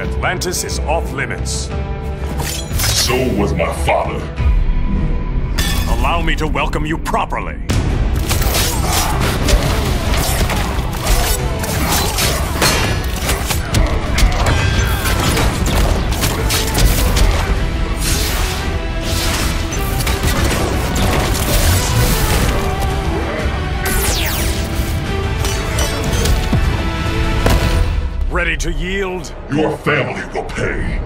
Atlantis is off limits. So was my father. Allow me to welcome you properly. Ready to yield? Your family will pay.